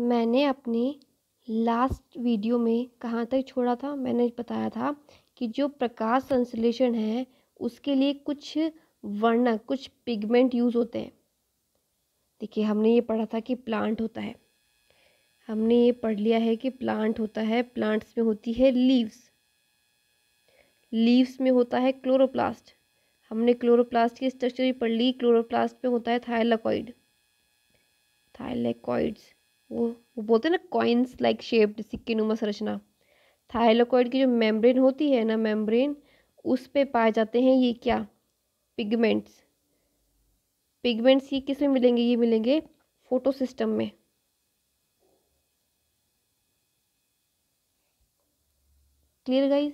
मैंने अपने last video में कहाँ तक छोड़ा था, मैंने बताया था कि जो प्रकाश संश्लेषण है, उसके लिए कुछ वर्णक कुछ पिगमेंट यूज़ होते हैं। देखिए, हमने ये पढ़ा था कि प्लांट होता है। हमने ये पढ़ लिया है कि प्लांट होता है प्लांट्स में होती है लीव्स लीव्स में होता है क्लोरोप्लास्ट हमने क्लोरोप्लास्ट की स्ट्रक्चर भी पढ़ ली क्लोरोप्लास्ट में होता है थायलाकॉइड थायलाकॉइड्स वो वो बोलते हैं ना कॉइन्स लाइक शेप्ड सिक्के नुमा संरचना। थायलाकॉइड की जो मेम्ब्रेन होती है ना मेम्ब्रेन उस पे पाए जाते हैं ये क्या? पिगमेंट्स पिगमेंट्स ये किसमें मिलेंगे? ये मिलेंगे फ़ोटो सिस्टम में। क्लियर गाइज़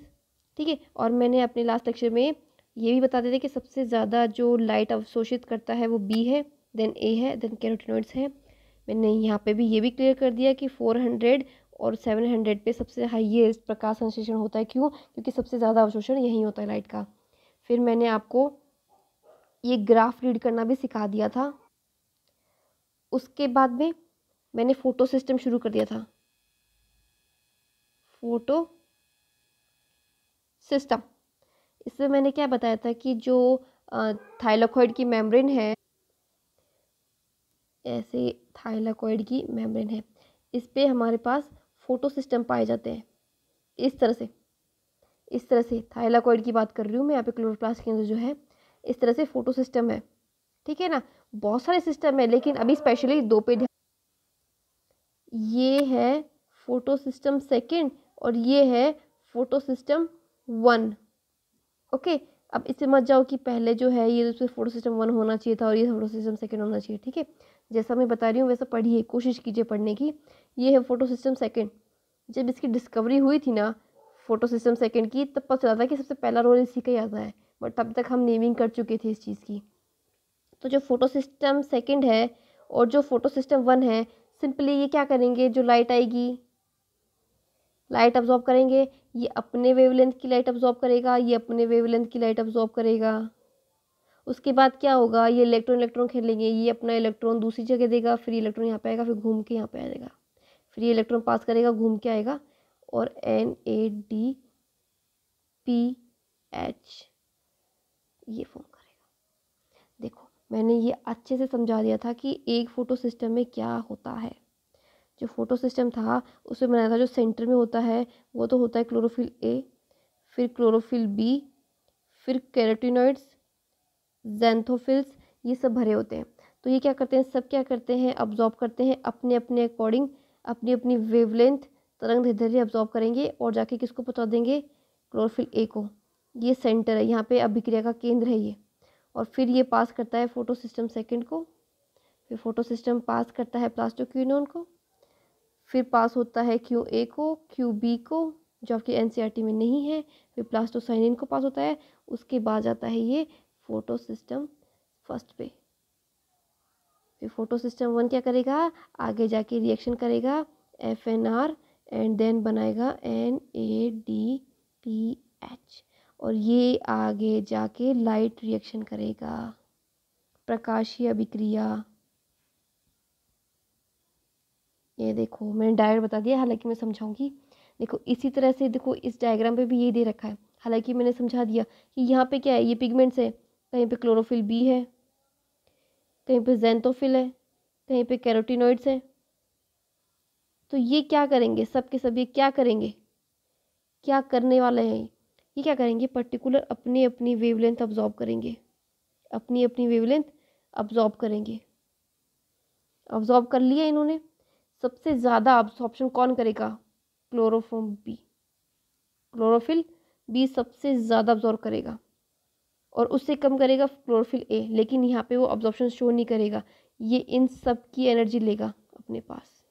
ठीक है? और मैंने अपने लास्ट लेक्चर में ये भी बता देते कि सबसे ज़्यादा जो लाइट अवशोषित करता है वो बी है देन ए है देन कैरोटिनोइड्स है। मैंने यहाँ पे भी ये भी क्लियर कर दिया कि फोर हंड्रेड और सेवन हंड्रेड पे सबसे हाईएस्ट प्रकाश संश्लेषण होता है। क्यों? क्योंकि सबसे ज़्यादा अवशोषण यही होता है लाइट का। फिर मैंने आपको ये ग्राफ रीड करना भी सिखा दिया था। उसके बाद में मैंने फ़ोटो सिस्टम शुरू कर दिया था। फ़ोटो सिस्टम इसमें मैंने क्या बताया था कि जो थाइलोकॉइड की मेम्ब्रेन है ऐसे थाइलाकॉइड की मेम्ब्रेन है। इस पर हमारे पास फ़ोटो सिस्टम पाए जाते हैं। इस तरह से, इस तरह से थाइलाकॉइड की बात कर रही हूँ मैं, यहाँ पे क्लोरोप्लास्ट के अंदर जो है, इस तरह से फ़ोटो सिस्टम है। ठीक है ना? बहुत सारे सिस्टम है, लेकिन अभी स्पेशली दो पे ध्यान ये है फ़ोटो सिस्टम सेकेंड और ये है फ़ोटो सिस्टम वन। ओके? अब इससे मत जाओ कि पहले जो है ये उसमें फ़ोटो सिस्टम वन होना चाहिए था और ये फ़ोटो सिस्टम सेकेंड होना चाहिए, ठीक है? जैसा मैं बता रही हूँ, वैसा पढ़िए, कोशिश कीजिए पढ़ने की। ये है फ़ोटो सिस्टम सेकेंड जब इसकी डिस्कवरी हुई थी ना फ़ोटो सिस्टम सेकेंड की, तब पता चला था कि सबसे पहला रोल इसी का ही आता है बट तब तक हम नेमिंग कर चुके थे इस चीज़ की। तो जो फ़ोटो सिस्टम सेकेंड है और जो फ़ोटो सिस्टम वन है सिंपली ये क्या करेंगे? जो लाइट आएगी लाइट अब्जॉर्ब करेंगे ये अपने वेवलेंथ की लाइट अब्जॉर्ब करेगा, ये अपने वेवलेंथ की लाइट अब्जॉर्ब करेगा। उसके बाद क्या होगा? ये इलेक्ट्रॉन इलेक्ट्रॉन खेलेंगे ये अपना इलेक्ट्रॉन दूसरी जगह देगा, फिर इलेक्ट्रॉन यहाँ पे आएगा, फिर घूम के यहाँ पे आ जाएगा फिर ये इलेक्ट्रॉन पास करेगा, घूम के आएगा और N A D P H ये फॉर्म करेगा। देखो, मैंने ये अच्छे से समझा दिया था कि एक फ़ोटो सिस्टम में क्या होता है। जो फ़ोटो सिस्टम था, उसमें बनाया था, जो सेंटर में होता है, वो तो होता है क्लोरोफिल ए फिर क्लोरोफिल बी फिर कैरेटिनॉइड्स जेंथोफिल्स ये सब भरे होते हैं। तो ये क्या करते हैं? सब क्या करते हैं? अब्जॉर्ब करते हैं अपने अपने अकॉर्डिंग अपनी अपनी वेवलेंथ तरंग धीरे धीरे अब्जॉर्ब करेंगे और जाके किसको पहुँचा देंगे? क्लोरोफिल ए को। ये सेंटर है, यहाँ पे अभिक्रिया का केंद्र है ये। और फिर ये पास करता है फ़ोटो सिस्टम सेकेंड को। फिर फ़ोटो सिस्टम पास करता है प्लास्टोक्यूनोन को। फिर पास होता है क्यू ए को क्यू बी को, जो आपकी एन e में नहीं है, फिर प्लास्टोसाइनिन को पास होता है, उसके बाद जाता है ये फ़ोटो सिस्टम फ़र्स्ट पे। फिर फ़ोटो सिस्टम वन क्या करेगा? आगे जाके रिएक्शन करेगा F N R and then बनाएगा N A D P H और ये आगे जाके लाइट रिएक्शन करेगा। प्रकाशीय अभिक्रिया। ये देखो, मैंने डायरेक्ट बता दिया, हालाँकि मैं समझाऊँगी। देखो, इसी तरह से देखो, इस डायग्राम पे भी ये दे रखा है। हालाँकि मैंने समझा दिया कि यहाँ पे क्या है, ये पिगमेंट्स है। कहीं पे क्लोरोफिल बी है, कहीं पे जेंथोफिल है, कहीं पे कैरोटिनोइड्स है। तो ये क्या करेंगे? सब के सब ये क्या करेंगे? क्या करने वाले हैं? ये क्या करेंगे? पर्टिकुलर अपनी अपनी वेवलेंथ अब्जॉर्ब करेंगे। अपनी अपनी वेवलेंथ अब्जॉर्ब करेंगे। अब्जॉर्ब कर लिया इन्होंने। सबसे ज़्यादा अब्जॉर्प्शन कौन करेगा? क्लोरोफोम बी क्लोरोफिल बी सबसे ज़्यादा अब्जॉर्ब करेगा। और उससे कम करेगा क्लोरोफिल ए लेकिन यहाँ पे वो अब्जॉर्प्शन शो नहीं करेगा। ये इन सब की एनर्जी लेगा अपने पास।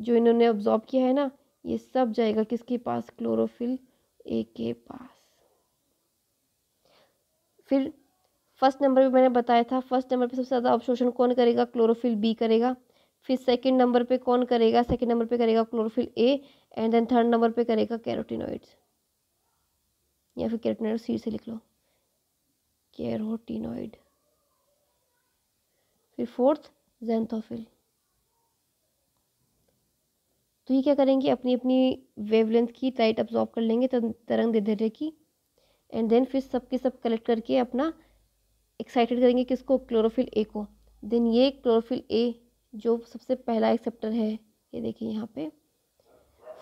जो इन्होंने अब्जॉर्ब किया है ना, ये सब जाएगा किसके पास? क्लोरोफिल ए के पास। फिर फ़र्स्ट नंबर पे मैंने बताया था फ़र्स्ट नंबर पे सबसे ज़्यादा अवशोषण कौन करेगा? क्लोरोफिल बी करेगा। फिर सेकंड नंबर पे कौन करेगा? सेकंड नंबर पे करेगा chlorophyll A and then third number पे करेगा कैरोटिनोइड्स या फिर कैरोटिनोइड सी से लिख लो। कैरोटिनोइड फिर फोर्थ जेंथोफिल तो ये क्या करेंगे? अपनी अपनी वेवलेंथ की लाइट अब्जॉर्ब कर लेंगे तरंग दैर्ध्य की। एंड देन फिर सबके सब कलेक्ट करके अपना एक्साइटेड करेंगे किसको? क्लोरोफिल ए को। देन ये क्लोरोफिल ए जो सबसे पहला एक एक्सेप्टर है, ये देखिए यहाँ पे।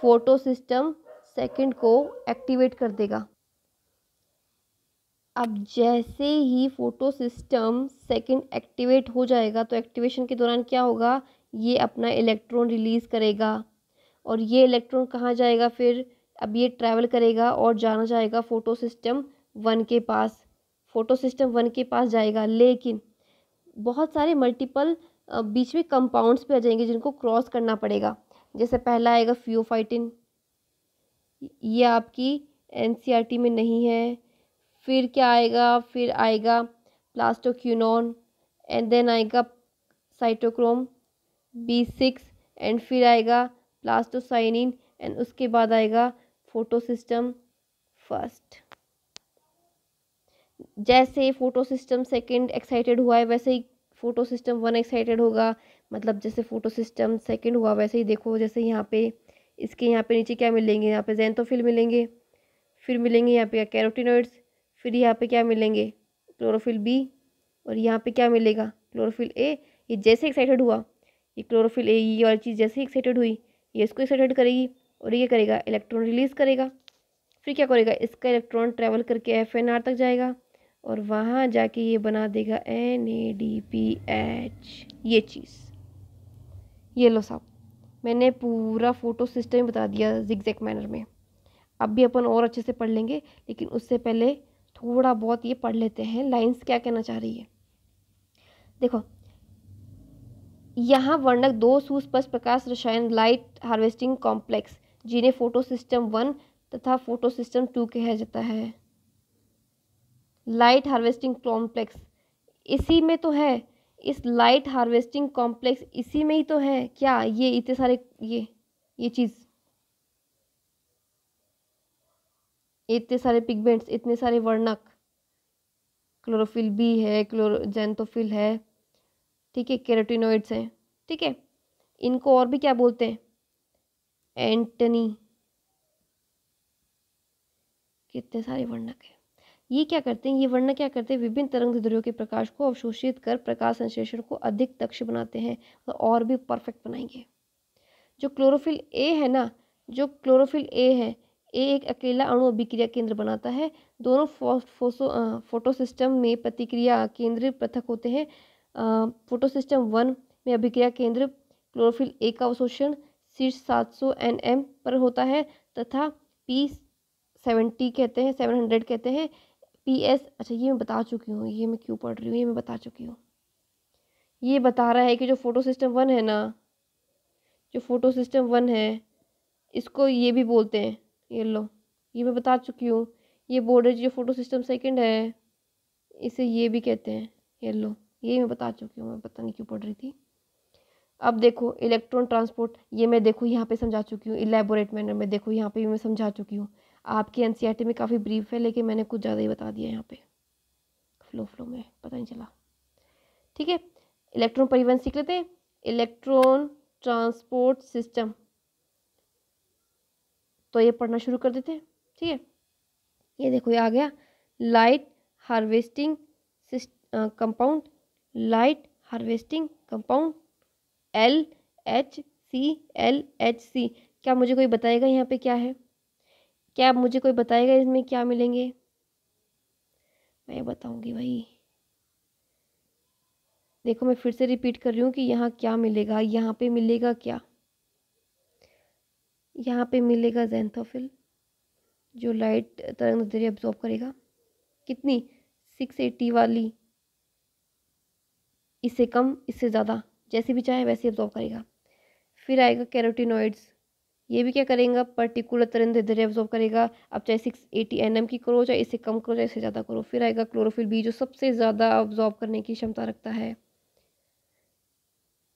फ़ोटो सिस्टम सेकंड को एक्टिवेट कर देगा। अब जैसे ही फ़ोटो सिस्टम सेकंड एक्टिवेट हो जाएगा तो एक्टिवेशन के दौरान क्या होगा? ये अपना इलेक्ट्रॉन रिलीज़ करेगा। और ये इलेक्ट्रॉन कहाँ जाएगा फिर? अब ये ट्रैवल करेगा और जाना जाएगा फ़ोटो सिस्टम वन के पास। फ़ोटो सिस्टम वन के पास जाएगा, लेकिन बहुत सारे मल्टीपल बीच में कंपाउंड्स पे आ जाएँगे जिनको क्रॉस करना पड़ेगा। जैसे पहला आएगा फ्यूफाइटिन ये आपकी एनसीईआरटी में नहीं है। फिर क्या आएगा? फिर आएगा प्लास्टोक्यूनॉन एंड देन आएगा साइटोक्रोम बी सिक्स एंड फिर आएगा प्लास्टोसाइनिन एंड उसके बाद आएगा फ़ोटो सिस्टम फ़र्स्ट जैसे फ़ोटो सिस्टम सेकेंड एक्साइटेड हुआ है, वैसे ही फ़ोटो सिस्टम वन एक्साइटेड होगा। मतलब जैसे फ़ोटो सिस्टम सेकेंड हुआ, वैसे ही देखो, जैसे यहाँ पे इसके यहाँ पे नीचे क्या मिलेंगे? यहाँ पे जैंथोफिल मिलेंगे। फिर मिलेंगे यहाँ पे कैरोटिनोइड्स फिर यहाँ पे क्या मिलेंगे? क्लोरोफिल बी और यहाँ पे क्या मिलेगा? क्लोरोफिल ए ये जैसे एक्साइटेड हुआ, ये क्लोरोफिल ए ये वाली चीज़ जैसे एक्साइटेड हुई, ये इसको एक्साइटेड करेगी और ये करेगा इलेक्ट्रॉन रिलीज़ करेगा। फिर क्या करेगा? इसका इलेक्ट्रॉन ट्रैवल करके एफ़ एन आर तक जाएगा। और वहाँ जाके ये बना देगा N A D P H ये चीज़। ये लो साहब, मैंने पूरा फ़ोटो सिस्टम बता दिया जिक मैनर में। अब भी अपन और अच्छे से पढ़ लेंगे, लेकिन उससे पहले थोड़ा बहुत ये पढ़ लेते हैं लाइंस क्या कहना चाह रही है। देखो, यहाँ वर्णक दो सुस्पष्ट प्रकाश रसायन लाइट हार्वेस्टिंग कॉम्प्लेक्स जिन्हें फ़ोटो सिस्टम वन तथा फ़ोटो सिस्टम टू कहा जाता है। Light harvesting complex. इसी में तो है। इस लाइट हार्वेस्टिंग कॉम्प्लेक्स इसी में ही तो है। क्या ये इतने सारे ये ये चीज़? इतने सारे पिगमेंट्स, इतने सारे वर्णक। क्लोरोफिल बी है, क्लोरो है। ठीक है, केरोटिनोइड्स हैं। ठीक है, इनको और भी क्या बोलते हैं? एंटनी। कितने सारे वर्णक हैं। ये क्या करते हैं? ये वर्णक क्या करते हैं? विभिन्न तरंग दैर्ध्यों के प्रकाश को अवशोषित कर प्रकाश संश्लेषण को अधिक दक्ष बनाते हैं तो और भी परफेक्ट बनाएँगे। जो क्लोरोफिल ए है ना, जो क्लोरोफिल ए है ए एक अकेला अणु अभिक्रिया केंद्र बनाता है। दोनों फोसो फ़ोटो सिस्टम में प्रतिक्रिया केंद्र पृथक होते हैं। फ़ोटो सिस्टम वन में अभिक्रिया केंद्र क्लोरोफिल ए का अवशोषण शीर्ष सात सौ एन एम पर होता है तथा पी सेवेंटी कहते हैं सेवन हंड्रेड कहते हैं। पी एस अच्छा ये मैं बता चुकी हूँ, ये मैं क्यों पढ़ रही हूँ, ये मैं बता चुकी हूँ। ये बता रहा है कि जो फ़ोटो सिस्टम वन है ना, जो फ़ोटो सिस्टम वन है, इसको ये भी बोलते हैं, ये लो, ये मैं बता चुकी हूँ, ये बोर्ड जो फ़ोटो सिस्टम सेकंड है, इसे ये भी कहते हैं, ये लो, ये मैं बता चुकी हूँ, मैं पता नहीं क्यों पढ़ रही थी। अब देखो इलेक्ट्रॉन ट्रांसपोर्ट ये मैं देखो यहाँ पे समझा चुकी हूँ इलेबोरेट मैनर में देखो, यहाँ पे भी मैं समझा चुकी हूँ। आपकी एन में काफ़ी ब्रीफ है, लेकिन मैंने कुछ ज़्यादा ही बता दिया यहाँ पे। फ्लो फ्लो में, पता नहीं चला। ठीक है इलेक्ट्रॉन परिवहन सीख लेते हैं। इलेक्ट्रॉन ट्रांसपोर्ट सिस्टम तो ये पढ़ना शुरू कर देते हैं। ठीक है, ये देखो, ये आ गया। Light harvesting compound light harvesting compound L H C L H C क्या मुझे कोई बताएगा यहाँ पे क्या है? क्या आप मुझे कोई बताएगा इसमें क्या मिलेंगे? मैं बताऊँगी भाई। देखो, मैं फिर से रिपीट कर रही हूँ कि यहाँ क्या मिलेगा, यहाँ पे मिलेगा क्या? यहाँ पे मिलेगा जेंथोफिल जो लाइट तरंग दैर्ध्य एब्जॉर्ब करेगा। कितनी? सिक्स एटी वाली। इससे कम, इससे ज़्यादा, जैसे भी चाहे वैसे एब्जॉर्ब करेगा। फिर आएगा कैरोटिनॉइड्स ये भी क्या करेगा? पर्टिकुलर तरंग धीरे ऑब्जॉर्व करेगा। अब चाहे सिक्स एटी एनएम की करो, चाहे इससे कम करो, चाहे इससे ज़्यादा करो, फिर आएगा क्लोरोफिल बी जो सबसे ज़्यादा ऑब्जॉर्व करने की क्षमता रखता है।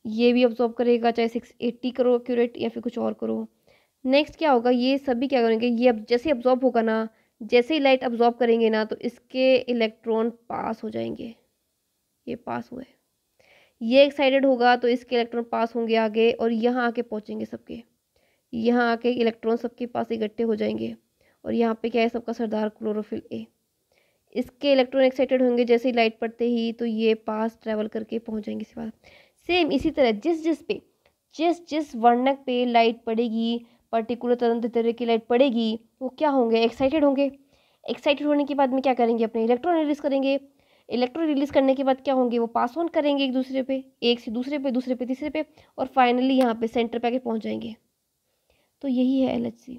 ये भी ऑब्जॉर्व करेगा, चाहे सिक्स एट्टी करो एक्यूरेट या फिर कुछ और करो। नेक्स्ट क्या होगा? ये सभी क्या करेंगे? ये अब जैसे अब्जॉर्ब होगा ना, जैसे ही लाइट अब्जॉर्ब करेंगे ना तो इसके इलेक्ट्रॉन पास हो जाएँगे। ये पास हुए। ये एक्साइटेड होगा तो इसके इलेक्ट्रॉन पास होंगे आगे और यहाँ आके पहुँचेंगे सबके। यहाँ आके इलेक्ट्रॉन सबके पास इकट्ठे हो जाएँगे और यहाँ पे क्या है सबका सरदार क्लोरोफिल ए इसके इलेक्ट्रॉन एक्साइटेड होंगे जैसे ही लाइट पड़ते ही तो ये पास ट्रैवल करके पहुँच जाएँगे इसके बात सेम इसी तरह जिस जिस पे, जिस जिस वर्णक पे लाइट पड़ेगी पर्टिकुलर तदंत तरह की लाइट पड़ेगी, वो क्या होंगे? एक्साइटेड होंगे। एक्साइटेड होने के बाद में क्या करेंगे? अपने इलेक्ट्रॉन रिलीज़ करेंगे। इलेक्ट्रॉन रिलीज़ करने के बाद क्या होंगे? वो पास ऑन करेंगे एक दूसरे पे, एक से दूसरे पे दूसरे पे, तीसरे पे और फाइनली यहाँ पे सेंटर पे आके पहुँच जाएँगे। तो यही है एल एच सी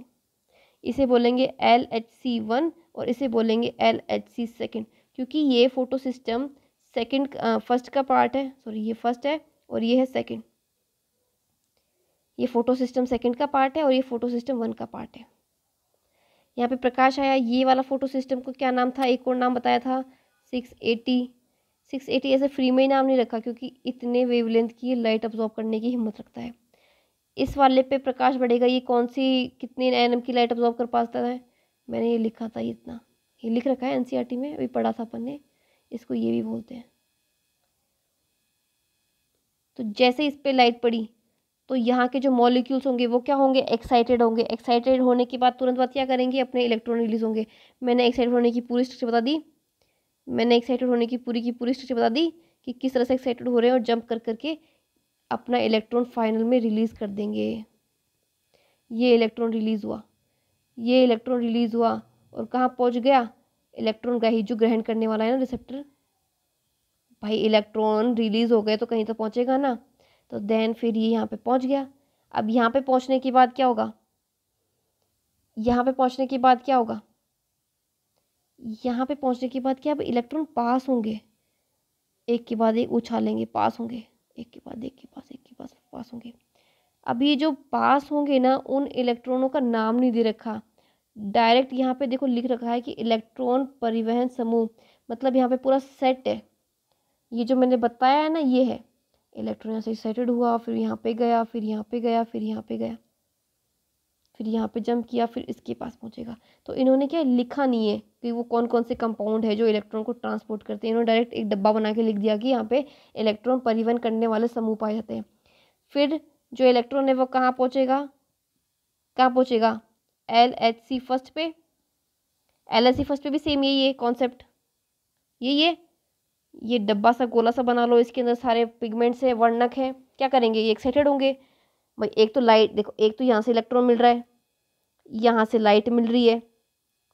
इसे बोलेंगे एल एच सी वन और इसे बोलेंगे एल एच सी सेकेंड क्योंकि ये फ़ोटो सिस्टम सेकेंड फ़र्स्ट का पार्ट है। सॉरी ये फ़र्स्ट है और ये है सेकेंड ये फ़ोटो सिस्टम सेकेंड का पार्ट है और ये फ़ोटो सिस्टम वन का पार्ट है। यहाँ पे प्रकाश आया, ये वाला फ़ोटो सिस्टम को क्या नाम था? एक और नाम बताया था सिक्स एटी सिक्स एटी ऐसे फ्री में ही नाम नहीं रखा, क्योंकि इतने वेवलेंथ की लाइट अब्जॉर्ब करने की हिम्मत रखता है। इस वाले पे प्रकाश बढ़ेगा, ये कौन सी कितनी एन की लाइट ऑब्जॉर्व कर पाता है? मैंने ये लिखा था ये इतना। ये लिख रखा है एन में, अभी पढ़ा था अपन ने। इसको ये भी बोलते हैं। तो जैसे इस पर लाइट पड़ी तो यहाँ के जो मॉलिक्यूल्स होंगे, वो क्या होंगे? एक्साइटेड होंगे। एक्साइटेड होने के बाद तुरंत बाद क्या करेंगे? अपने इलेक्ट्रॉन रिलीज़ होंगे। मैंने एक्साइटेड होने की पूरी स्ट्रक्चर बता दी। मैंने एक्साइटेड होने की पूरी की पूरी स्ट्रक्चर बता दी कि किस तरह से एक्साइटेड हो रहे हैं और जंप कर, करके अपना इलेक्ट्रॉन फाइनल में रिलीज़ कर देंगे। ये इलेक्ट्रॉन रिलीज़ हुआ। ये इलेक्ट्रॉन रिलीज़ हुआ और कहाँ पहुँच गया? इलेक्ट्रॉन का जो ग्रहण करने वाला है ना रिसेप्टर भाई इलेक्ट्रॉन रिलीज़ हो गए तो कहीं तो पहुँचेगा ना। तो देन फिर ये यहाँ पे पहुँच गया। अब यहाँ पे पहुँचने के बाद क्या होगा? यहाँ पे पहुँचने के बाद क्या होगा? यहाँ पे पहुँचने के बाद क्या? अब इलेक्ट्रॉन पास होंगे। एक के बाद एक उछालेंगे, पास होंगे। एक के बाद एक के पास, एक के पास पास होंगे। अब ये जो पास होंगे ना, उन इलेक्ट्रॉनों का नाम नहीं दे रखा। डायरेक्ट यहाँ पे देखो लिख रखा है कि इलेक्ट्रॉन परिवहन समूह मतलब यहाँ पे पूरा सेट है। ये जो मैंने बताया है ना, ये है। इलेक्ट्रॉन यहाँ से सेटेड हुआ, फिर यहाँ पे गया, फिर यहाँ पे गया, फिर यहाँ पे गया। फिर यहाँ पे जंप किया, फिर इसके पास पहुँचेगा। तो इन्होंने क्या लिखा नहीं है कि वो कौन कौन से कंपाउंड है जो इलेक्ट्रॉन को ट्रांसपोर्ट करते हैं। इन्होंने डायरेक्ट एक डब्बा बना के लिख दिया कि यहाँ पे इलेक्ट्रॉन परिवहन करने वाले समूह पाए जाते हैं। फिर जो इलेक्ट्रॉन है वो कहाँ पहुँचेगा? कहाँ पहुँचेगा? एल एच सी फ़र्स्ट पे? एल एच सी फ़र्स्ट पे भी सेम यही है कॉन्सेप्ट यही है। ये डब्बा सा गोला सा बना लो, इसके अंदर सारे पिगमेंट्स हैं, वर्णक है। क्या करेंगे? ये एक्साइटेड होंगे। भाई, एक तो लाइट देखो, एक तो यहाँ से इलेक्ट्रॉन मिल रहा है, यहाँ से लाइट मिल रही है,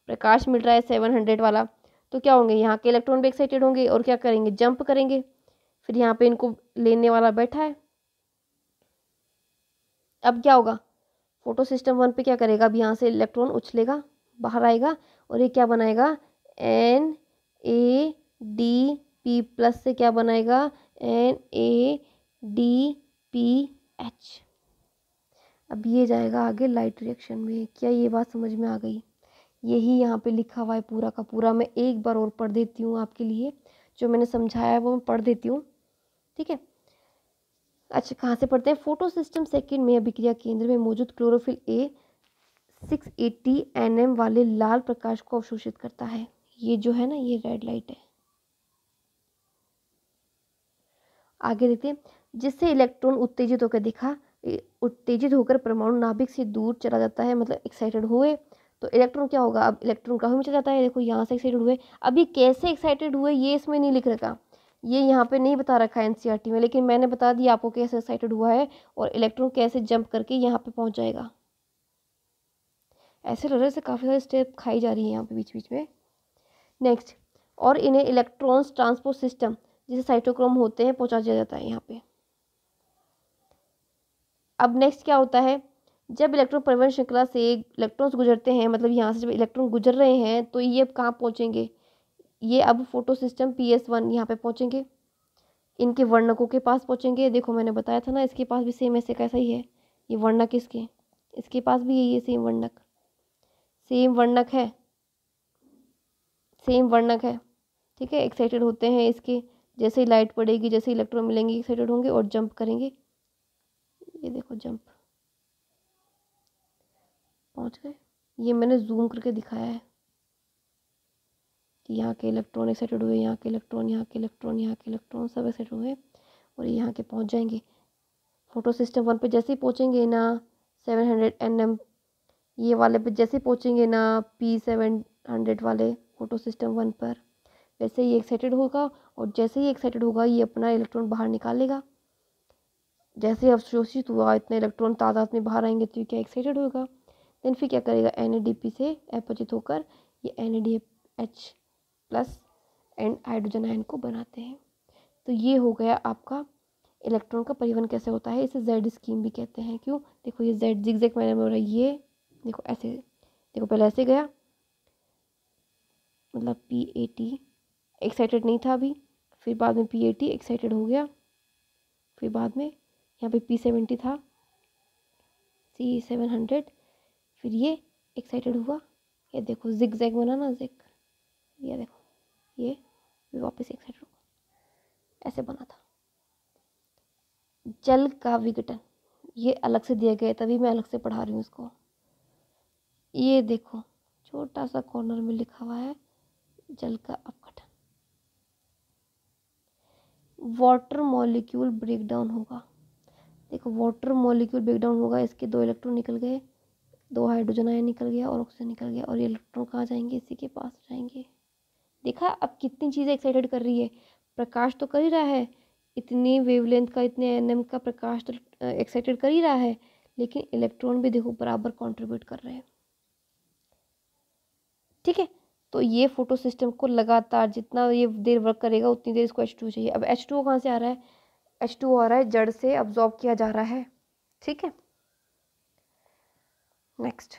प्रकाश मिल रहा है सेवन हंड्रेड वाला तो क्या होंगे, यहाँ के इलेक्ट्रॉन भी एक्साइटेड होंगे और क्या करेंगे जंप करेंगे, फिर यहाँ पे इनको लेने वाला बैठा है। अब क्या होगा फ़ोटो सिस्टम वन पे क्या करेगा, अब यहाँ से इलेक्ट्रॉन उछलेगा, बाहर आएगा और ये क्या बनाएगा N A D P plus से क्या बनाएगा N A D P H अब ये जाएगा आगे लाइट रिएक्शन में। क्या ये बात समझ में आ गई? यही यहाँ पे लिखा हुआ है पूरा का पूरा। मैं एक बार और पढ़ देती हूँ आपके लिए। जो मैंने समझाया है वो मैं पढ़ देती हूँ। ठीक है? अच्छा कहाँ से पढ़ते हैं? फ़ोटो सिस्टम सेकेंड में अभिक्रिया केंद्र में मौजूद chlorophyll A six eighty N M वाले लाल प्रकाश को अवशोषित करता है। ये जो है ना, ये रेड लाइट है। आगे देखते हैं। जिससे इलेक्ट्रॉन उत्तेजित होकर दिखा उत्तेजित होकर परमाणु नाभिक से दूर चला जाता है मतलब एक्साइटेड हुए तो इलेक्ट्रॉन क्या होगा? अब इलेक्ट्रॉन कहाँ में चला जाता है, देखो यहाँ से एक्साइटेड हुए। अभी कैसे एक्साइटेड हुए, ये इसमें नहीं लिख रखा। ये यहाँ पे नहीं बता रखा है एन में, लेकिन मैंने बता दिया आपको कैसे एक्साइटेड हुआ है और इलेक्ट्रॉन कैसे जंप करके यहाँ पे पहुँच जाएगा। ऐसे लग रहे से काफ़ी सारे स्टेप खाई जा रही है यहाँ पे बीच बीच में। नेक्स्ट और इन्हें इलेक्ट्रॉन्स ट्रांसपोर्ट सिस्टम जिसे साइटोक्रोम होते हैं, पहुँचा दिया जाता है यहाँ पे। अब नेक्स्ट क्या होता है? जब इलेक्ट्रॉन परिवहन श्रृंखला से इलेक्ट्रॉन्स गुजरते हैं मतलब यहाँ से जब इलेक्ट्रॉन गुजर रहे हैं तो ये अब कहाँ पहुँचेंगे? ये अब photosystem P S one यहाँ पर पहुँचेंगे। इनके वर्णकों के पास पहुँचेंगे। देखो मैंने बताया था ना, इसके पास भी सेम ऐसे कैसा ही है। ये वर्णक इसके इसके पास भी यही है सेम वर्णक। सेम वर्णक है। सेम वर्णक है। ठीक है? एक्साइटेड होते हैं इसके। जैसे ही लाइट पड़ेगी, जैसे इलेक्ट्रॉन मिलेंगे एक्साइटेड होंगे और जंप करेंगे। ये देखो जंप पहुँच गए। ये मैंने जूम करके दिखाया है कि यहाँ के इलेक्ट्रॉन एक्साइटेड हुए, यहाँ के इलेक्ट्रॉन यहाँ के इलेक्ट्रॉन यहाँ के इलेक्ट्रॉन सब एक्साइटेड हुए और ये यहाँ के पहुँच जाएँगे। फ़ोटो सिस्टम वन पे जैसे ही पहुँचेंगे ना सेवन हंड्रेड एन एम ये वाले पे जैसे ही पहुँचेंगे ना पी सेवन हंड्रेड वाले फ़ोटो सिस्टम वन पर, वैसे ही एक्साइटेड होगा और जैसे ही एक्साइटेड होगा, ये अपना इलेक्ट्रॉन बाहर निकालेगा जैसे ही अवशोषित हुआ, इतने इलेक्ट्रॉन तादाद में बाहर आएँगे तो ये क्या एक्साइटेड होगा? देन फिर क्या करेगा? एनएडीपी से अपचित होकर ये N H plus and hydrogen ion को बनाते हैं। तो ये हो गया आपका इलेक्ट्रॉन का परिवहन कैसे होता है? इसे जेड स्कीम भी कहते हैं। क्यों? देखो ये जेड जिग जैक मैंने बोला, ये देखो ऐसे, देखो पहले ऐसे गया। मतलब पी ए टी एक्साइटेड नहीं था अभी। फिर बाद में पी ए टी एक्साइटेड हो गया। फिर बाद में यहाँ पे पी सेवेंटी था सी सेवन हंड्रेड फिर ये एक्साइटेड हुआ। ये देखो जिक जैग बना ना जिग ये देखो, ये वापस एक्साइटेड हुआ ऐसे बना था। जल का विघटन, ये अलग से दिया गया तभी मैं अलग से पढ़ा रही हूँ इसको। ये देखो, छोटा सा कॉर्नर में लिखा हुआ है, जल का अपघटन। वाटर मॉलिक्यूल ब्रेक डाउन होगा। देखो वाटर मॉलिक्यूल ब्रेक डाउन होगा, इसके दो इलेक्ट्रॉन निकल गए, दो हाइड्रोजन आयन निकल गया और ऑक्सीजन निकल गया, और ये इलेक्ट्रॉन कहाँ जाएँगे? इसी के पास जाएँगे। देखा, अब कितनी चीज़ें एक्साइटेड कर रही है। प्रकाश तो कर ही रहा है, इतनी वेवलेंथ का, इतने एनएम का प्रकाश तो एक्साइटेड कर ही रहा है, लेकिन इलेक्ट्रॉन भी देखो बराबर कंट्रीब्यूट कर रहे हैं। ठीक है तो ये फ़ोटो सिस्टम को लगातार जितना ये देर वर्क करेगा, उतनी देर इसको एच टू चाहिए। अब एच टू कहाँ से आ रहा है? एच टू हो रहा है, जड़ से अब्जॉर्ब किया जा रहा है। ठीक है? नेक्स्ट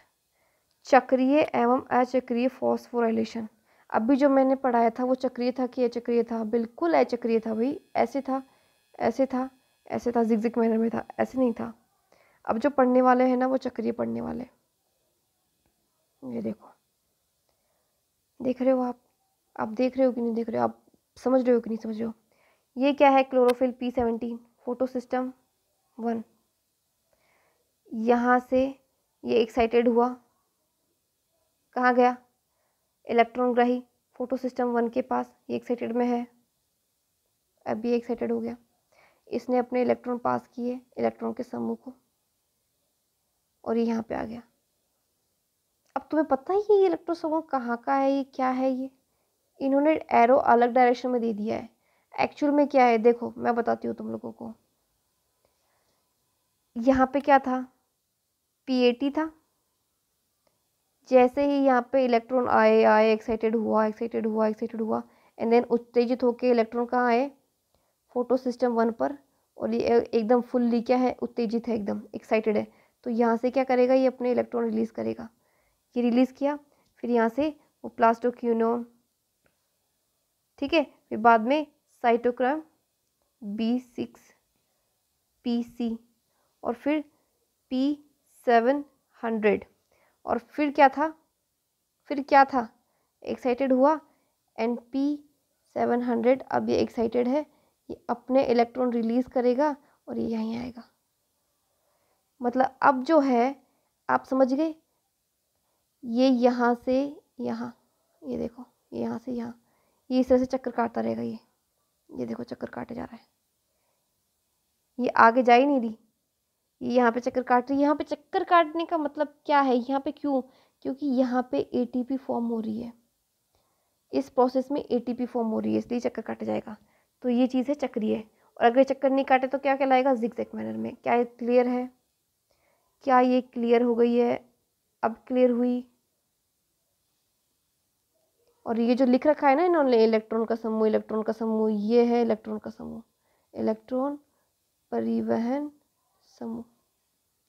चक्रीय एवं अचक्रीय फॉस्फोराइलेशन अभी जो मैंने पढ़ाया था, वो चक्रीय था कि अचक्रीय था? बिल्कुल अचक्रीय था भाई। ऐसे था ऐसे था ऐसे था जिक मैनर में था। ऐसे नहीं था। अब जो पढ़ने वाले हैं ना, वो चक्रीय पढ़ने वाले। ये देखो। देख रहे हो आप? आप देख रहे हो कि नहीं देख रहे हो? आप समझ रहे हो कि नहीं समझ रहे हो? ये क्या है chlorophyll P seventeen photosystem one यहाँ से ये एक्साइटेड हुआ। कहाँ गया? इलेक्ट्रॉन ग्राही फ़ोटो सिस्टम वन के पास। ये एक्साइटेड में है। अब ये एक्साइटेड हो गया। इसने अपने इलेक्ट्रॉन पास किए इलेक्ट्रॉन के समूह को। और ये यहाँ पे आ गया। अब तुम्हें पता ही है ये इलेक्ट्रॉन समूह कहाँ का है, ये क्या है ये? इन्होंने एरो अलग डायरेक्शन में दे दिया है। एक्चुअल में क्या है? देखो, मैं बताती हूँ तुम लोगों को। यहाँ पे क्या था? पीएटी था। जैसे ही यहाँ पे इलेक्ट्रॉन आए आए एक्साइटेड हुआ एक्साइटेड हुआ एक्साइटेड हुआ एंड देन उत्तेजित होकर इलेक्ट्रॉन कहाँ आए? फ़ोटो सिस्टम वन पर। और ये एकदम फुल्ली क्या है? उत्तेजित है एकदम एक्साइटेड है। तो यहाँ से क्या करेगा? ये अपने इलेक्ट्रॉन रिलीज़ करेगा। ये रिलीज़ किया। फिर यहाँ से वो प्लास्टोक्यूनोन ठीक है? फिर बाद में cytochrome B six P C और फिर पी सेवन हंड्रेड और फिर क्या था? फिर क्या था? एक्साइटेड हुआ? एन पी सेवन हंड्रेड अब ये एक्साइटेड है, ये अपने इलेक्ट्रॉन रिलीज़ करेगा और ये यहीं आएगा। मतलब अब जो है, आप समझ गए? ये यहाँ से यहाँ, ये देखो, ये यहाँ से यहाँ, ये इस तरह से चक्कर काटता रहेगा ये। ये देखो चक्कर काटे जा रहा है। ये आगे जा ही नहीं रही। ये यहाँ पे चक्कर काट रही है। यहाँ पे चक्कर काटने का मतलब क्या है? यहाँ पे क्यों? क्योंकि यहाँ पे एटीपी फॉर्म हो रही है। इस प्रोसेस में एटीपी फॉर्म हो रही है, इसलिए चक्कर काटा जाएगा। तो ये चीज़ है चक्रीय और अगर चक्कर नहीं काटे तो क्या कहलाएगा? जैक मैनर में। क्या ये क्लियर है? क्या ये क्लियर हो गई है? अब क्लियर हुई। और ये जो लिख रखा है ना इन्होंने, इलेक्ट्रॉन का समूह, इलेक्ट्रॉन का समूह, ये है इलेक्ट्रॉन का समूह। इलेक्ट्रॉन परिवहन समूह।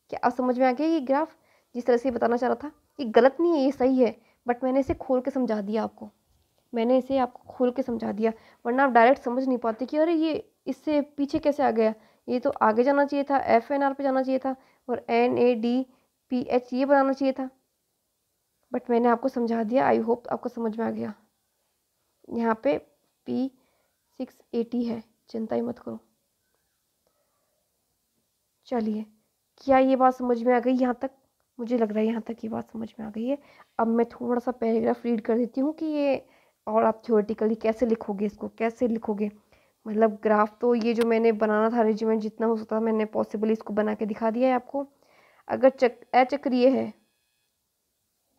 क्या अब समझ में आ गया ये ग्राफ? जिस तरह से बताना चाह रहा था। ये गलत नहीं है, ये सही है, बट मैंने इसे खोल के समझा दिया आपको। मैंने इसे आपको खोल के समझा दिया, वरना आप डायरेक्ट समझ नहीं पाते कि अरे ये इससे पीछे कैसे आ गया। ये तो आगे जाना चाहिए था एफ़ एन आर पे जाना चाहिए था और N A D P H ये बनाना चाहिए था। बट मैंने आपको समझा दिया आई होप आपको समझ में आ गया। यहाँ पे पी सिक्स एटी है, चिंता ही मत करो। चलिए, क्या ये बात समझ में आ गई? यहाँ तक, मुझे लग रहा है यहाँ तक ये बात समझ में आ गई है। अब मैं थोड़ा सा पैराग्राफ रीड कर देती हूँ कि ये, और आप थ्योरेटिकली कैसे लिखोगे इसको, कैसे लिखोगे? मतलब ग्राफ तो ये जो मैंने बनाना था रेजिमेंट जितना हो सकता मैंने पॉसिबली इसको बना के दिखा दिया है आपको। अगर चक, अचक्रिय है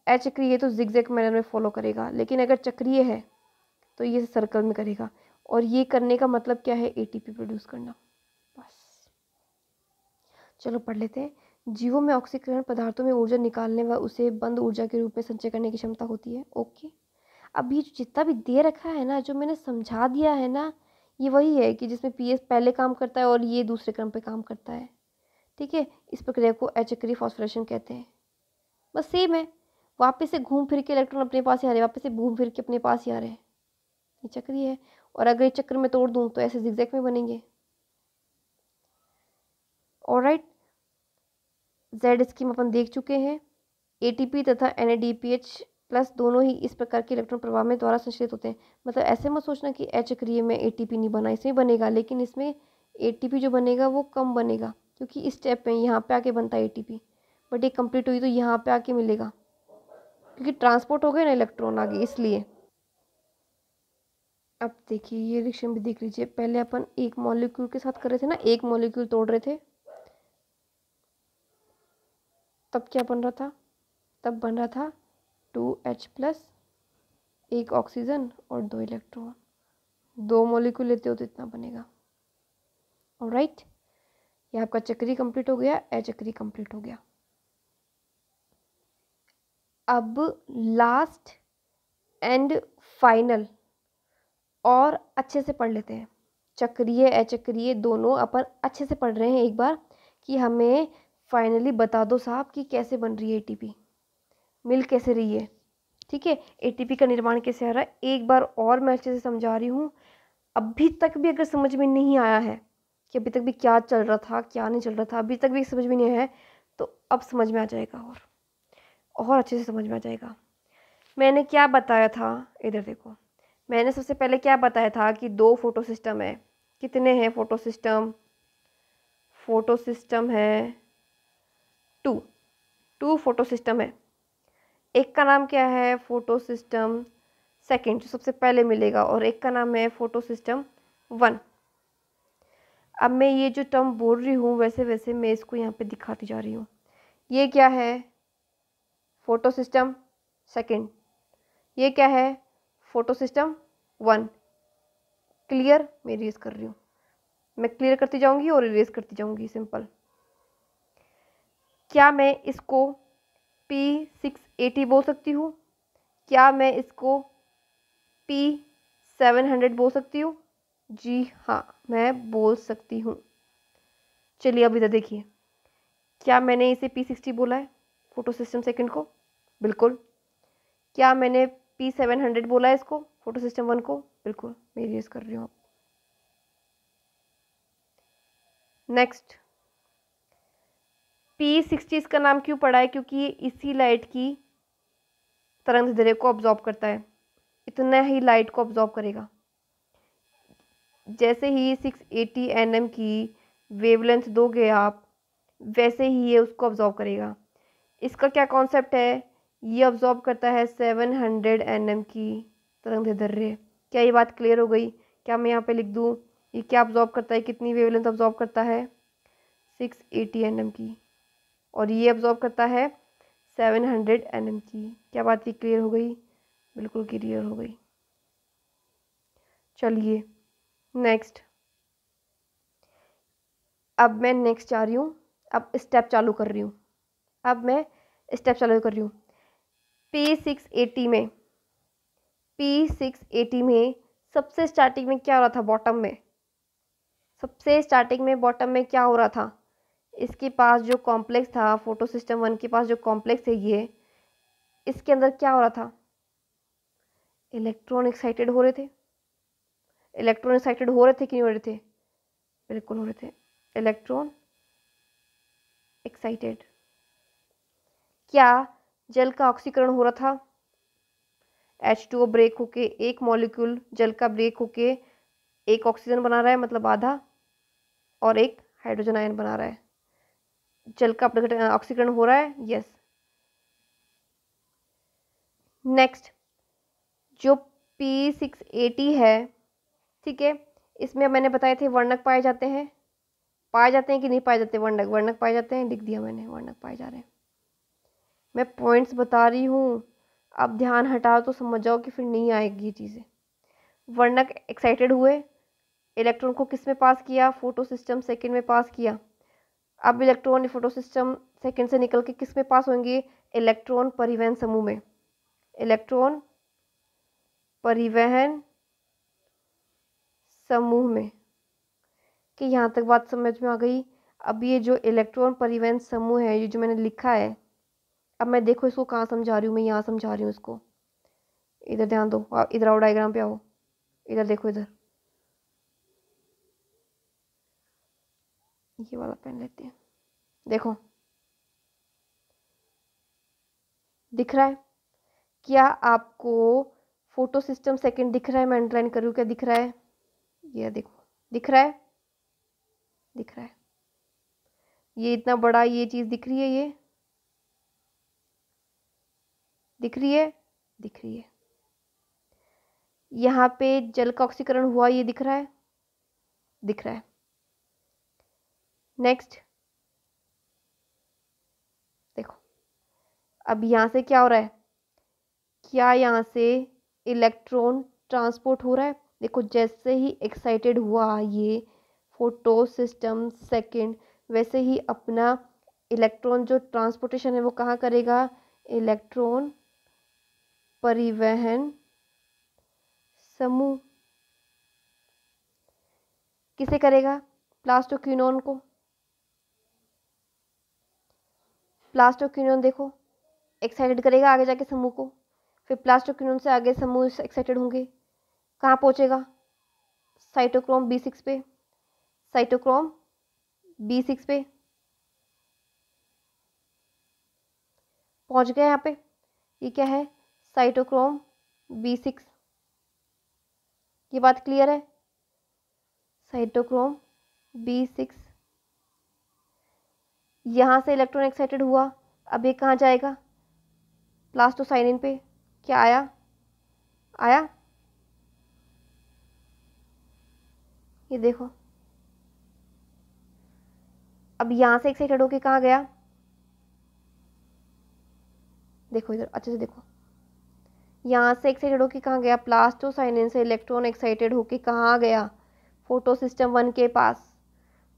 अचक्रिय तो जिगजैग मैनर में फॉलो करेगा, लेकिन अगर चक्रीय है तो ये सर्कल में करेगा। और ये करने का मतलब क्या है? एटीपी प्रोड्यूस करना। बस। चलो, पढ़ लेते हैं। जीवों में ऑक्सीकरण पदार्थों में ऊर्जा निकालने व उसे बंद ऊर्जा के रूप में संचय करने की क्षमता होती है। ओके अब ये जितना भी दे रखा है ना, जो मैंने समझा दिया है ना, ये वही है कि जिसमें पीएस पहले काम करता है और ये दूसरे क्रम पे काम करता है। ठीक है? इस प्रक्रिया को एचक्री फॉस्फोरेशन कहते हैं। बस सेम है। वापस से घूम फिर के इलेक्ट्रॉन अपने पास ही आ रहे वापस से घूम फिर के अपने पास ही आ रहे हैं। ये चक्री है और अगर ये चक्र में तोड़ दूँ तो ऐसे जिगजैग में बनेंगे। और राइट जेड स्कीम अपन देख चुके हैं। एटीपी तथा एनएडीपीएच प्लस दोनों ही इस प्रकार के इलेक्ट्रॉन प्रवाह में द्वारा संश्लेषित होते हैं। मतलब ऐसे मत सोचना कि एच चक्रीय में एटीपी नहीं बना, इसमें बनेगा, लेकिन इसमें एटीपी जो बनेगा वो कम बनेगा, क्योंकि इस स्टेप में यहाँ पे आके बनता है एटीपी बट ये कंप्लीट हुई तो यहाँ पे आके मिलेगा। क्योंकि ट्रांसपोर्ट हो गया ना इलेक्ट्रॉन आगे, इसलिए। अब देखिए, ये रिएक्शन भी देख लीजिए। पहले अपन एक मॉलिक्यूल के साथ कर रहे थे ना, एक मॉलिक्यूल तोड़ रहे थे। तब क्या बन रहा था? तब बन रहा था टू एच प्लस एक ऑक्सीजन और दो इलेक्ट्रॉन। दो मॉलिक्यूल लेते हो तो इतना बनेगा। और राइट ये आपका चक्री कंप्लीट हो गया, ए चक्री कंप्लीट हो गया। अब लास्ट एंड फाइनल और अच्छे से पढ़ लेते हैं। चक्रीय, अचक्रीय दोनों अपन अच्छे से पढ़ रहे हैं एक बार कि हमें फाइनली बता दो साहब कि कैसे बन रही है एटीपी मिल कैसे रही है? ठीक है? एटीपी का निर्माण कैसे आ रहा है? एक बार और मैं अच्छे से समझा रही हूँ। अभी तक भी अगर समझ में नहीं आया है कि अभी तक भी क्या चल रहा था, क्या नहीं चल रहा था, अभी तक भी समझ में नहीं आया है तो अब समझ में आ जाएगा और। और अच्छे से समझ में आ जाएगा। मैंने क्या बताया था? इधर देखो। मैंने सबसे पहले क्या बताया था कि दो फ़ोटो सिस्टम है। कितने हैं फ़ोटो सिस्टम? फ़ोटो सिस्टम है टू। टू फ़ोटो सिस्टम है। एक का नाम क्या है? फ़ोटो सिस्टम सेकेंड, जो सबसे पहले मिलेगा। और एक का नाम है फ़ोटो सिस्टम वन। अब मैं ये जो टर्म बोल रही हूँ वैसे वैसे मैं इसको यहाँ पे दिखाती जा रही हूँ। ये क्या है? Photosystem second. ये क्या है? Photosystem one. क्लियर? मैं इरेज कर रही हूँ। मैं क्लियर करती जाऊँगी और इरेज करती जाऊँगी सिंपल क्या मैं इसको पी सिक्स एटी बोल सकती हूँ? क्या मैं इसको पी सेवन हंड्रेड बोल सकती हूँ? जी हाँ मैं बोल सकती हूँ। चलिए अब इधर देखिए। क्या मैंने इसे पी सिक्सटी बोला है? फ़ोटो सिस्टम सेकंड को? बिल्कुल। क्या मैंने पी सेवन हंड्रेड बोला है इसको? फ़ोटो सिस्टम वन को? बिल्कुल, मैं यूज़ कर रही हूँ आप नेक्स्ट पी सिक्सटी इसका नाम क्यों पड़ा है? क्योंकि ये इसी लाइट की तरंग दैर्ध्य को ऑब्जॉर्व करता है। इतना ही लाइट को ऑब्जॉर्व करेगा। जैसे ही सिक्स एटी एन एम की वेवलेंथ दोगे आप, वैसे ही ये उसको ऑब्जॉर्व करेगा। इसका क्या कॉन्सेप्ट है? ये ऑब्जॉर्व करता है सेवन हंड्रेड एन एम की तरंग दैर्ध्य। क्या ये बात क्लियर हो गई? क्या मैं यहाँ पे लिख दूँ? ये क्या ऑब्जॉर्व करता है? कितनी वेवलेंथ ऑब्जॉर्व करता है? सिक्स एटी एन एम की। और ये ऑब्जॉर्व करता है सेवन हंड्रेड एन एम की। क्या बात ये क्लियर हो गई? बिल्कुल क्लियर हो गई। चलिए नेक्स्ट अब मैं नेक्स्ट जा रही हूँ। अब स्टेप चालू कर रही हूँ। अब मैं स्टेप चालू कर रही हूँ। पी सिक्स एटी में पी सिक्स एटी में सबसे स्टार्टिंग में क्या हो रहा था बॉटम में? सबसे स्टार्टिंग में बॉटम में क्या हो रहा था? इसके पास जो कॉम्प्लेक्स था फ़ोटो सिस्टम वन के पास जो कॉम्प्लेक्स है ये, इसके अंदर क्या हो रहा था? इलेक्ट्रॉन एक्साइटेड हो रहे थे। इलेक्ट्रॉन एक्साइटेड हो रहे थे कि नहीं हो रहे थे? बिल्कुल हो रहे थे। इलेक्ट्रॉन एक्साइटेड क्या जल का ऑक्सीकरण हो रहा था? एच टू ओ ब्रेक होके एक मॉलिक्यूल जल का ब्रेक होके एक ऑक्सीजन बना रहा है मतलब आधा, और एक हाइड्रोजन आयन बना रहा है। जल का ऑक्सीकरण हो रहा है? यस नेक्स्ट जो पी सिक्स एटी है, ठीक है, इसमें मैंने बताए थे वर्णक पाए जाते हैं। पाए जाते हैं कि नहीं पाए जाते? वर्णक वर्णक पाए जाते हैं? लिख दिया मैंने, वर्णक पाए जा रहे हैं। मैं पॉइंट्स बता रही हूँ। अब ध्यान हटाओ तो समझ जाओ कि फिर नहीं आएगी ये चीज़ें। वर्णक एक्साइटेड हुए। इलेक्ट्रॉन को किसमें पास किया? फ़ोटो सिस्टम सेकेंड में पास किया। अब इलेक्ट्रॉन फ़ोटो सिस्टम सेकेंड से निकल के किसमें पास होंगे? इलेक्ट्रॉन परिवहन समूह में। इलेक्ट्रॉन परिवहन समूह में। कि यहाँ तक बात समझ में आ गई। अब ये जो इलेक्ट्रॉन परिवहन समूह है, ये जो मैंने लिखा है अब मैं देखो इसको कहाँ समझा रही हूँ, मैं यहाँ समझा रही हूँ इसको। इधर ध्यान दो इधर आओ डायग्राम पे आओ। इधर देखो, इधर। ये वाला पेन लेते हैं। देखो। दिख रहा है? क्या आपको फ़ोटो सिस्टम सेकंड दिख रहा है? मैं अंडरलाइन करूँ क्या दिख रहा है? ये देखो। दिख रहा है? दिख रहा है। ये इतना बड़ा ये चीज़ दिख रही है, ये? दिख रही है? दिख रही है। यहाँ पे जल का ऑक्सीकरण हुआ, ये दिख रहा है? दिख रहा है। नेक्स्ट देखो। अब यहाँ से क्या हो रहा है? क्या यहाँ से इलेक्ट्रॉन ट्रांसपोर्ट हो रहा है? देखो, जैसे ही एक्साइटेड हुआ ये फ़ोटो सिस्टम सेकंड वैसे ही अपना इलेक्ट्रॉन जो ट्रांसपोर्टेशन है वो कहाँ करेगा? इलेक्ट्रॉन परिवहन समूह। किसे करेगा? प्लास्टोक्यूनोन को। प्लास्टोक्यूनोन देखो एक्साइटेड करेगा आगे जाके समूह को। फिर प्लास्टोक्यूनोन से आगे समूह एक्साइटेड होंगे। कहाँ पहुँचेगा? साइटोक्रोम बी सिक्स पे। साइटोक्रोम बी सिक्स पे। पहुँच गए यहाँ पे। ये क्या है? साइटोक्रोम बी सिक्स ये बात क्लियर है? साइटोक्रोम बी सिक्स यहाँ से इलेक्ट्रॉन एक्साइटेड हुआ। अब ये कहाँ जाएगा? प्लास्टोसाइनिन पे। क्या आया? आया? ये देखो। अब यहाँ से एक्साइटेड होके कहाँ गया? देखो इधर, अच्छे से देखो। यहाँ से एक्साइटेड होके कहाँ गया? प्लास्टोसाइनिन से इलेक्ट्रॉन एक्साइटेड होके कहाँ गया? फ़ोटो सिस्टम वन के पास।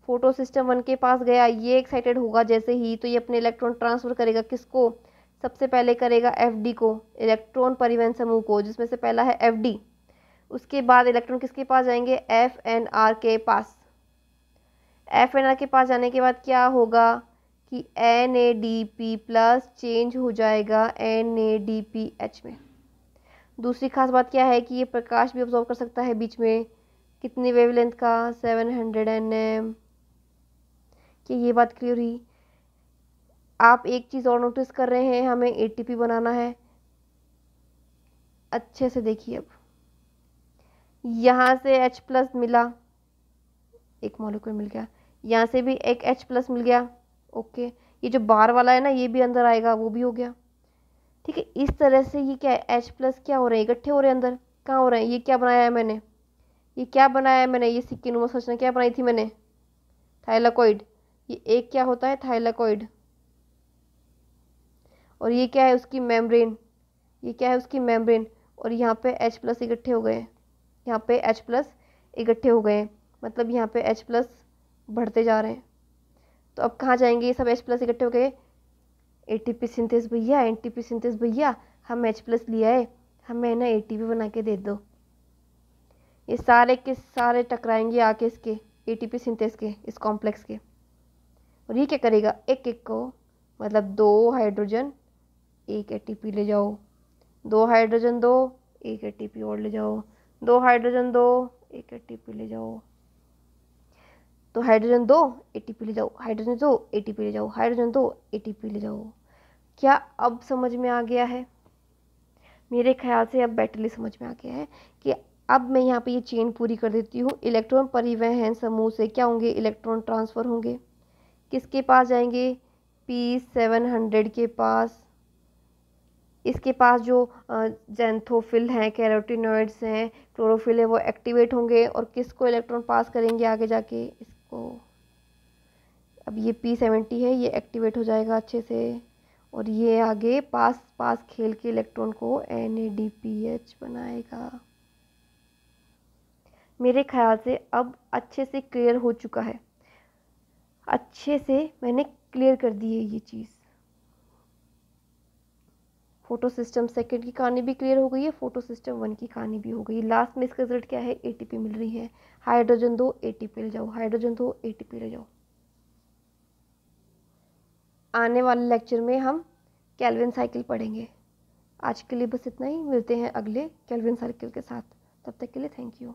फ़ोटो सिस्टम वन के पास गया। ये एक्साइटेड होगा जैसे ही तो ये अपने इलेक्ट्रॉन ट्रांसफ़र करेगा किसको? सबसे पहले करेगा एफडी को इलेक्ट्रॉन परिवहन समूह को, जिसमें से पहला है एफडी उसके बाद इलेक्ट्रॉन किसके पास जाएँगे? एफ़ एन आर के पास। एफ़ एन आर के पास जाने के बाद क्या होगा? कि N A D P plus change हो जाएगा N A D P H में। दूसरी खास बात क्या है कि ये प्रकाश भी ऑब्जॉर्व कर सकता है बीच में। कितनी वेवलेंथ का? सेवन हंड्रेड एन एम कि ये बात क्लियर हुई? आप एक चीज़ और नोटिस कर रहे हैं, हमें एटीपी बनाना है। अच्छे से देखिए अब। यहाँ से H प्लस मिला। एक मॉलिक्यूल मिल गया। यहाँ से भी एक H प्लस मिल गया। ओके ये जो बार वाला है ना, ये भी अंदर आएगा, वो भी हो गया। ठीक है, इस तरह से ये क्या है? एच प्लस क्या हो रहे हैं? इकट्ठे हो रहे हैं अंदर। कहाँ हो रहे हैं? ये क्या बनाया है मैंने? ये क्या बनाया है मैंने? ये सिक्की नुमा सोचना क्या बनाई थी मैंने? थाइलाकोइड। ये एक क्या होता है? थाइलाकोइड। और ये क्या है उसकी मेम्ब्रेन ये क्या है उसकी मेम्ब्रेन और यहाँ पे H प्लस इकट्ठे हो गए। यहाँ पे H प्लस इकट्ठे हो गए। मतलब यहाँ पे H प्लस बढ़ते जा रहे हैं। तो अब कहाँ जाएँगे? ये सब H प्लस इकट्ठे हो गए। ए टी पी सिंथेस भैया एन टी पी सिंथेस भैया, हम एच प्लस लिया है, हमें ना ए टी पी बना के दे दो। ये सारे के सारे टकराएँगे आके इसके ए टी पी सिंथेस के, इस कॉम्प्लेक्स के। और ये क्या करेगा? एक एक को मतलब दो हाइड्रोजन एक एटीपी ले जाओ। दो हाइड्रोजन दो, एक एटीपी और ले जाओ। दो हाइड्रोजन दो, एक एटीपी ले जाओ। तो हाइड्रोजन दो एटीपी ले जाओ। हाइड्रोजन दो एटीपी ले जाओ। हाइड्रोजन दो एटीपी ले जाओ। क्या अब समझ में आ गया है? मेरे ख्याल से अब बैटली समझ में आ गया है कि अब मैं यहाँ पे ये चेन पूरी कर देती हूँ। इलेक्ट्रॉन परिवहन समूह से क्या होंगे? इलेक्ट्रॉन ट्रांसफ़र होंगे। किसके पास जाएँगे? पी सेवन हंड्रेड के पास। इसके पास जो जेंथोफिल हैं कैरोटिनोइड्स हैं क्लोरोफिल है, वो एक्टिवेट होंगे और किसको इलेक्ट्रॉन पास करेंगे आगे जाके? इसको अब ये पी सेवेंटी है, ये एक्टिवेट हो जाएगा अच्छे से। और ये आगे पास पास खेल के इलेक्ट्रॉन को N A D P H बनाएगा। मेरे ख्याल से अब अच्छे से क्लियर हो चुका है। अच्छे से मैंने क्लियर कर दी है ये चीज़। फ़ोटो सिस्टम सेकेंड की कहानी भी क्लियर हो गई है, फ़ोटो सिस्टम वन की कहानी भी हो गई लास्ट में इसका रिज़ल्ट क्या है? एटीपी मिल रही है। हाइड्रोजन दो एटीपी ले जाओ। हाइड्रोजन दो एटीपी ले जाओ। आने वाले लेक्चर में हम कैलविन साइकिल पढ़ेंगे। आज के लिए बस इतना ही। मिलते हैं अगले कैलविन साइकिल के साथ। तब तक के लिए थैंक यू